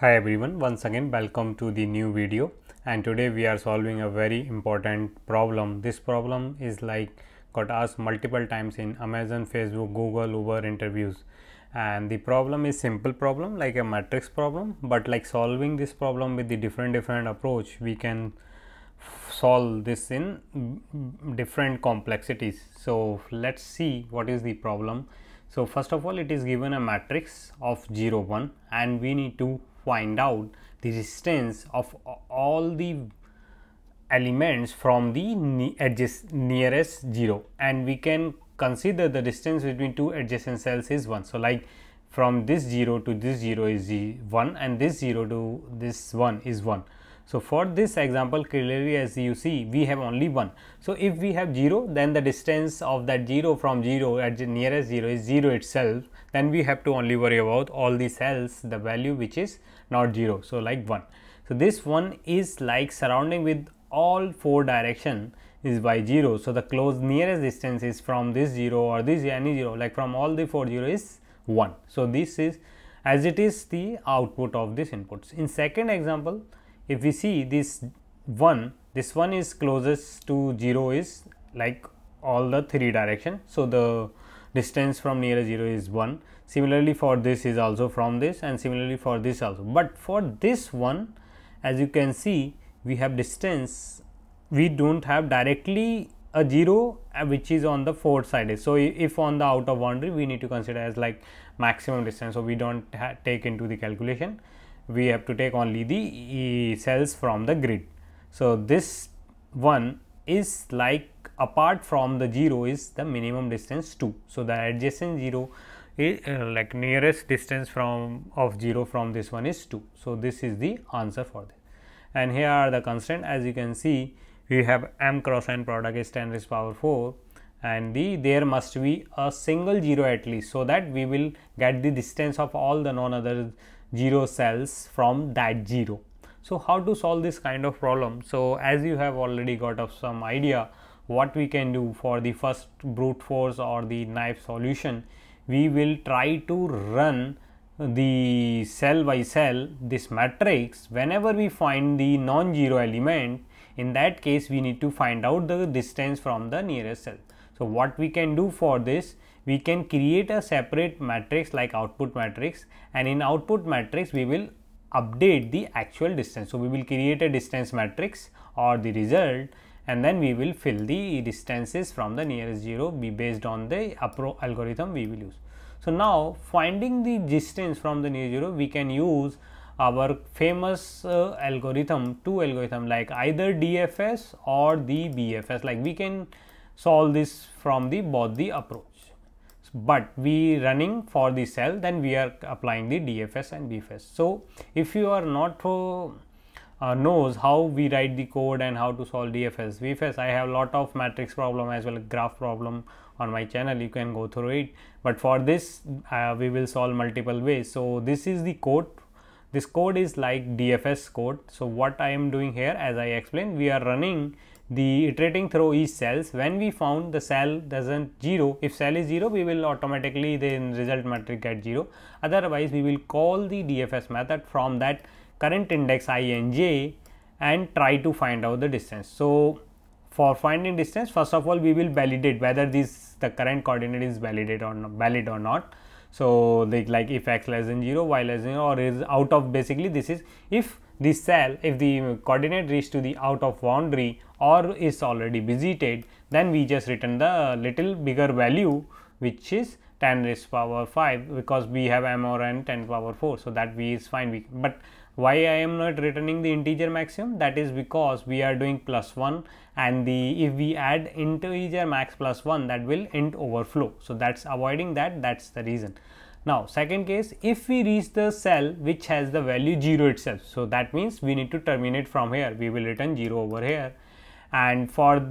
Hi everyone, once again welcome to the new video and today we are solving a very important problem. This problem is like got asked multiple times in Amazon, Facebook, Google, Uber interviews and the problem is simple problem like a matrix problem but like solving this problem with the different different approach we can solve this in different complexities. So, let us see what is the problem. So, first of all it is given a matrix of 0 1 and we need to find out the distance of all the elements from the edges nearest 0 and we can consider the distance between two adjacent cells is 1. So, like from this 0 to this 0 is 1 and this 0 to this 1 is 1. So, for this example clearly as you see we have only 1. So, if we have 0 then the distance of that 0 from 0 at the nearest 0 is 0 itself then we have to only worry about all the cells the value which is not 0. So, like 1. So, this one is like surrounding with all 4 direction is by 0. So, the close nearest distance is from this 0 or this any 0 like from all the 4 0 is 1. So, this is as it is the output of this inputs. In second example if we see this 1 this one is closest to 0 is like all the 3 direction. So, the distance from nearest 0 is 1 similarly for this is also from this and similarly for this also, but for this one as you can see we have distance we do not have directly a 0 uh, which is on the fourth side. So, if on the outer boundary we need to consider as like maximum distance. So, we do not take into the calculation we have to take only the cells from the grid. So, this one is like apart from the 0 is the minimum distance 2. So, the adjacent 0 is uh, like nearest distance from of 0 from this one is 2. So, this is the answer for this and here are the constraint as you can see we have m cross n product is 10 raised power 4 and the there must be a single 0 at least. So, that we will get the distance of all the non other 0 cells from that 0. So, how to solve this kind of problem? So, as you have already got of some idea what we can do for the first brute force or the naive solution, we will try to run the cell by cell this matrix whenever we find the non-zero element in that case we need to find out the distance from the nearest cell. So, what we can do for this we can create a separate matrix like output matrix and in output matrix we will update the actual distance. So, we will create a distance matrix or the result and then we will fill the distances from the nearest 0 be based on the approach algorithm we will use. So, now finding the distance from the near 0 we can use our famous uh, algorithm two algorithm like either DFS or the BFS like we can solve this from the both the approach but we running for the cell then we are applying the DFS and BFS. So, if you are not uh, knows how we write the code and how to solve DFS, BFS I have a lot of matrix problem as well as graph problem on my channel. You can go through it, but for this uh, we will solve multiple ways. So, this is the code. This code is like DFS code. So, what I am doing here as I explained we are running the iterating through each cells. When we found the cell doesn't 0 if cell is 0 we will automatically then result matrix get 0 otherwise we will call the DFS method. From that current index i and j and try to find out the distance. So, for finding distance first of all we will validate whether this the current coordinate is valid or not, valid or not. So, like, like if x less than 0 y less than 0 or is out of basically this is if this cell if the coordinate reach to the out of boundary or is already visited then we just return the little bigger value which is 10 raised power 5 because we have m or n 10 power 4. So, that v is fine we, but why I am not returning the integer maximum that is because we are doing plus 1 and the if we add integer max plus 1 that will int overflow. So, that is avoiding that that is the reason. Now, second case if we reach the cell which has the value 0 itself. So, that means we need to terminate from here we will return 0 over here and for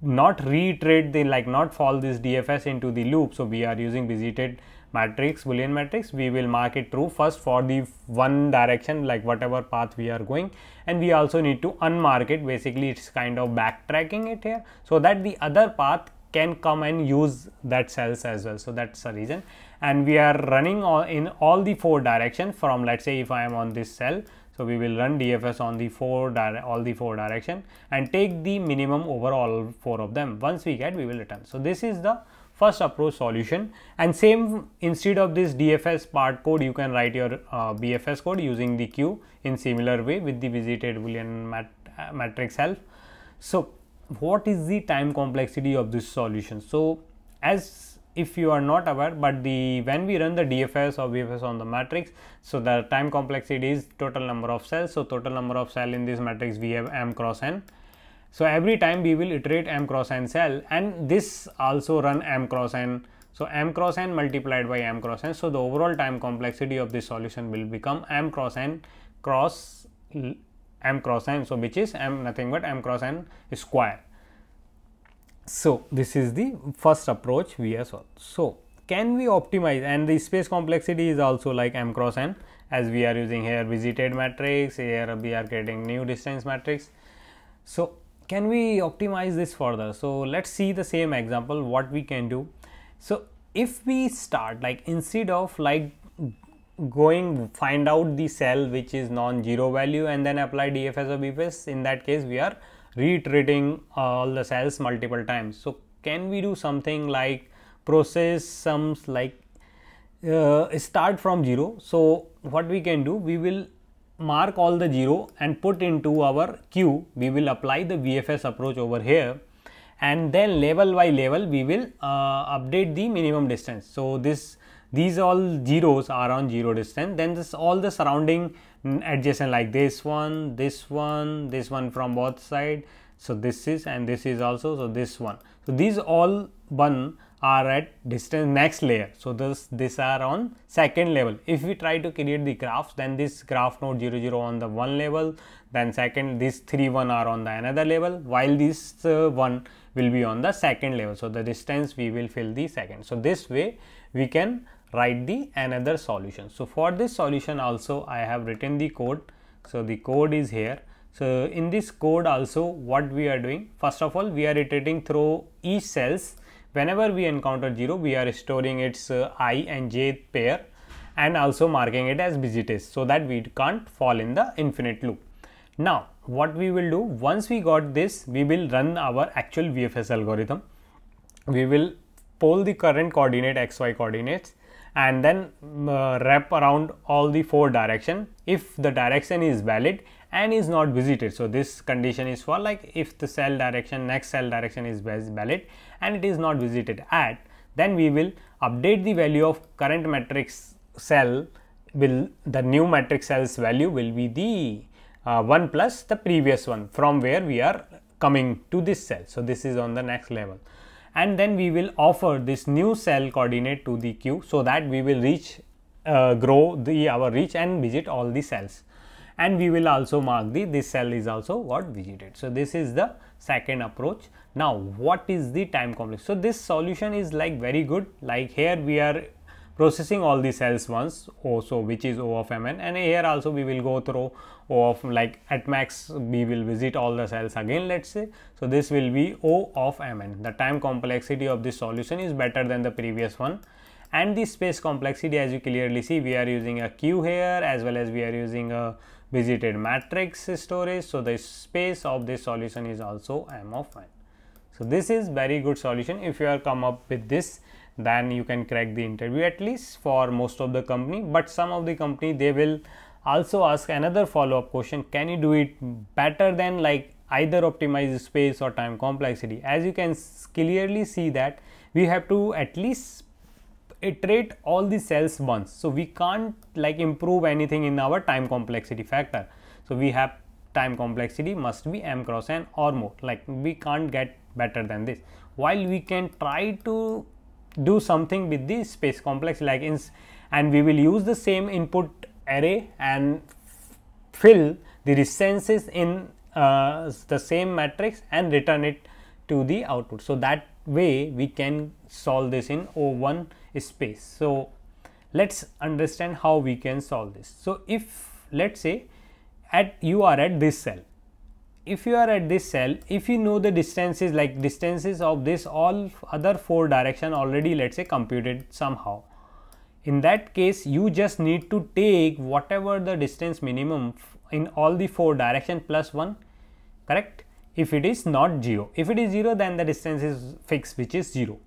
not reiterate the like not fall this DFS into the loop. So, we are using visited matrix boolean matrix we will mark it true first for the one direction like whatever path we are going and we also need to unmark it basically it's kind of backtracking it here so that the other path can come and use that cells as well. So, that is the reason and we are running all in all the four directions from let's say if I am on this cell. So, we will run DFS on the four all the four direction and take the minimum over all four of them. Once we get we will return. So, this is the first approach solution and same instead of this DFS part code you can write your uh, BFS code using the queue in similar way with the visited boolean mat uh, matrix help. So, what is the time complexity of this solution? So, as if you are not aware but the when we run the DFS or BFS on the matrix so the time complexity is total number of cells so total number of cell in this matrix we have m cross n so every time we will iterate m cross n cell and this also run m cross n. So m cross n multiplied by m cross n. So the overall time complexity of this solution will become m cross n cross m cross n. So which is m nothing but m cross n square. So, this is the first approach we have solved. So, can we optimize? And the space complexity is also like m cross n as we are using here visited matrix, here we are getting new distance matrix. So, can we optimize this further? So, let us see the same example what we can do. So, if we start like instead of like going find out the cell which is non-zero value and then apply DFS or BFS in that case we are reiterating all the cells multiple times. So, can we do something like process sums like uh, start from 0. So, what we can do we will mark all the 0 and put into our queue we will apply the BFS approach over here and then level by level we will uh, update the minimum distance. So, this these all zeros are on 0 distance then this all the surrounding adjacent like this one, this one, this one from both side. So, this is and this is also so this one. So, these all one are at distance next layer. So, this this are on second level. If we try to create the graphs then this graph node 0 0 on the one level then second these 3 1 are on the another level while this uh, one will be on the second level. So, the distance we will fill the second. So, this way we can write the another solution. So, for this solution also I have written the code. So, the code is here. So, in this code also what we are doing first of all we are iterating through each cells whenever we encounter 0 we are storing its uh, i and j pair and also marking it as test so that we can't fall in the infinite loop. Now, what we will do once we got this we will run our actual BFS algorithm. We will poll the current coordinate xy coordinates and then uh, wrap around all the four direction if the direction is valid and is not visited. So, this condition is for like if the cell direction next cell direction is valid and it is not visited at then we will update the value of current matrix cell will the new matrix cells value will be the uh, 1 plus the previous one from where we are coming to this cell. So, this is on the next level and then we will offer this new cell coordinate to the queue so that we will reach uh, grow the our reach and visit all the cells and we will also mark the this cell is also what visited. So, this is the second approach. Now, what is the time complex? So, this solution is like very good like here we are processing all the cells once O so which is O of mn and here also we will go through O of like at max we will visit all the cells again let us say. So, this will be O of mn the time complexity of this solution is better than the previous one and the space complexity as you clearly see we are using a queue here as well as we are using a visited matrix storage. So, the space of this solution is also m of n. So, this is very good solution if you are come up with this then you can crack the interview at least for most of the company, but some of the company they will also ask another follow up question can you do it better than like either optimize space or time complexity as you can clearly see that we have to at least iterate all the cells once. So, we can't like improve anything in our time complexity factor. So, we have time complexity must be m cross n or more like we can't get better than this while we can try to do something with the space complex like in and we will use the same input array and fill the distances in uh, the same matrix and return it to the output. So, that way we can solve this in O1 space. So, let us understand how we can solve this. So, if let us say at you are at this cell, if you are at this cell, if you know the distances like distances of this all other four direction already let us say computed somehow in that case you just need to take whatever the distance minimum in all the four direction plus 1 correct if it is not 0 if it is 0 then the distance is fixed which is 0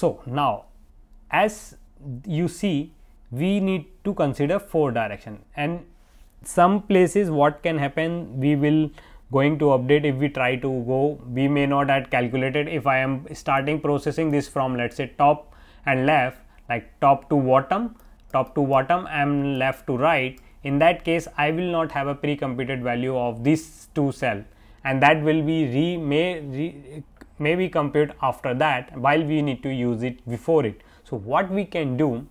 so now as you see we need to consider four direction. And some places what can happen we will going to update if we try to go. We may not have calculated if i am starting processing this from let's say top and left like top to bottom top to bottom and left to right. In that case i will not have a pre-computed value of this two cell. And that will be re may re, may be compute after that while we need to use it before it so what we can do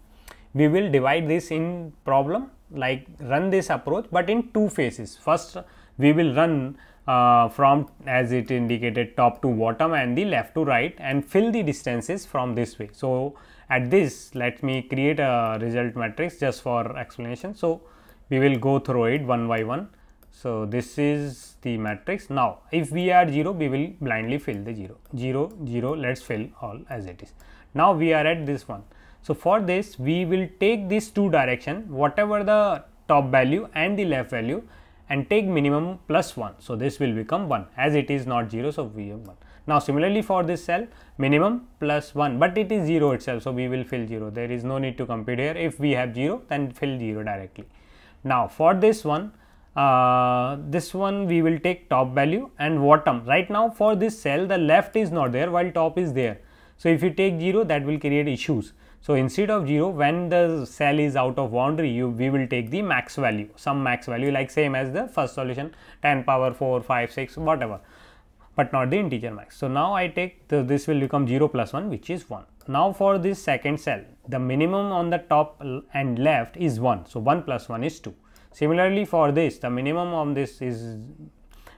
we will divide this in problem like run this approach but in two phases first we will run uh, from as it indicated top to bottom and the left to right and fill the distances from this way. So, at this let me create a result matrix just for explanation. So, we will go through it one by one. So, this is the matrix now if we are 0 we will blindly fill the 0 0 0 let us fill all as it is. Now, we are at this one so, for this we will take this two direction whatever the top value and the left value and take minimum plus 1. So, this will become 1 as it is not 0. So, we have 1. Now, similarly for this cell minimum plus 1, but it is 0 itself. So, we will fill 0 there is no need to compute here if we have 0 then fill 0 directly. Now, for this one uh, this one we will take top value and bottom right now for this cell the left is not there while top is there. So, if you take 0 that will create issues. So, instead of 0 when the cell is out of boundary you we will take the max value some max value like same as the first solution 10 power 4 5 6 whatever but not the integer max. So, now I take the, this will become 0 plus 1 which is 1. Now, for this second cell the minimum on the top and left is 1. So, 1 plus 1 is 2. Similarly, for this the minimum on this is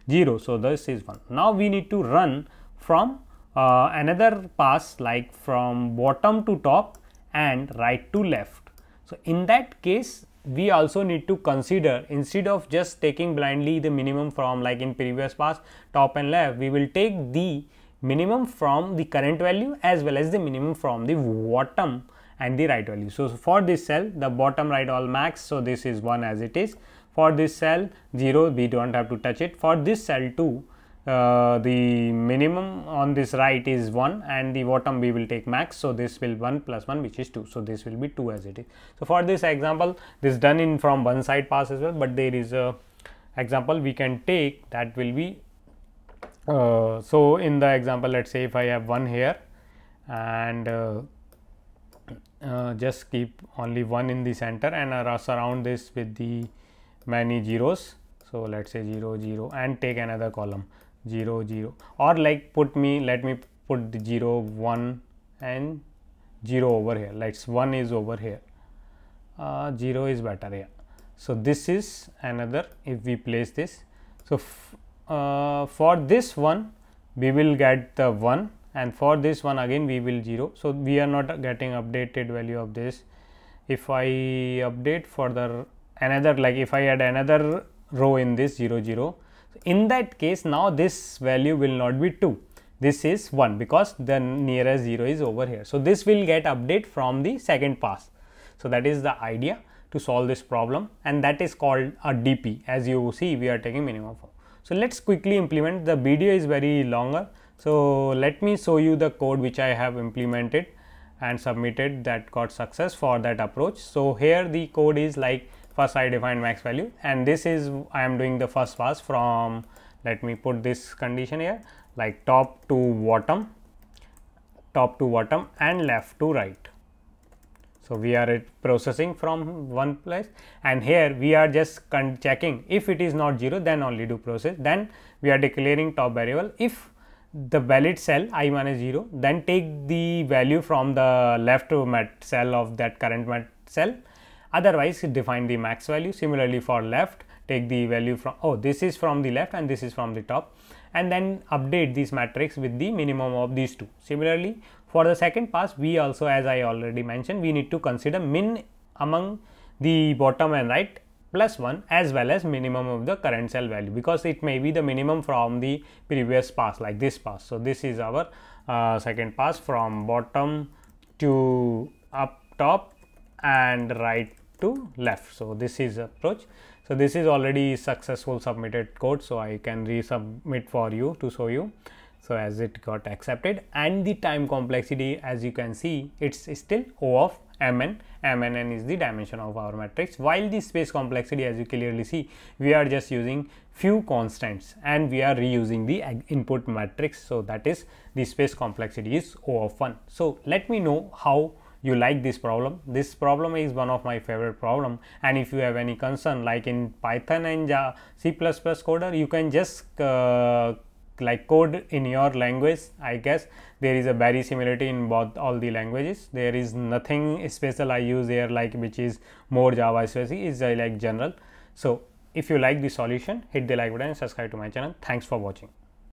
0. So, this is 1. Now, we need to run from uh, another pass like from bottom to top and right to left. So, in that case we also need to consider instead of just taking blindly the minimum from like in previous pass top and left we will take the minimum from the current value as well as the minimum from the bottom and the right value. So, for this cell the bottom right all max. So, this is 1 as it is for this cell 0 we do not have to touch it for this cell 2 uh, the minimum on this right is 1 and the bottom we will take max. So, this will 1 plus 1 which is 2. So, this will be 2 as it is. So, for this example this done in from one side pass as well, but there is a example we can take that will be. Uh, so, in the example let us say if I have 1 here and uh, uh, just keep only 1 in the center and surround this with the many zeros. So, let us say 0 0 and take another column 0 0 or like put me let me put the 0 1 and 0 over here. Let's 1 is over here. Uh, 0 is better yeah. So this is another if we place this. So uh, for this one we will get the 1 and for this one again we will 0 so we are not getting updated value of this. If i update further another like if i add another row in this 0 0 in that case now this value will not be 2 this is 1 because the nearest 0 is over here. So, this will get update from the second pass. So, that is the idea to solve this problem and that is called a DP as you see we are taking minimum form. So, let us quickly implement the video is very longer. So, let me show you the code which I have implemented and submitted that got success for that approach. So, here the code is like first I define max value. And this is I am doing the first pass from let me put this condition here like top to bottom top to bottom and left to right. So, we are processing from one place. And here we are just checking if it is not 0 then only do process. Then we are declaring top variable. If the valid cell i minus 0 then take the value from the left mat cell of that current mat cell otherwise define the max value. Similarly for left take the value from oh this is from the left and this is from the top. And then update this matrix with the minimum of these two. Similarly for the second pass we also as i already mentioned we need to consider min among the bottom and right plus 1 as well as minimum of the current cell value because it may be the minimum from the previous pass like this pass. So, this is our uh, second pass from bottom to up top and right to left. So, this is approach. So, this is already successful submitted code. So, I can resubmit for you to show you. So, as it got accepted and the time complexity as you can see it's still O of mn, mnn is the dimension of our matrix while the space complexity as you clearly see we are just using few constants and we are reusing the input matrix. So, that is the space complexity is O of 1. So, let me know how you like this problem. This problem is one of my favorite problem and if you have any concern like in Python and Java, C++ coder you can just uh, like code in your language I guess there is a very similarity in both all the languages there is nothing special I use here like which is more Java specific is uh, like general. So, if you like the solution hit the like button and subscribe to my channel thanks for watching.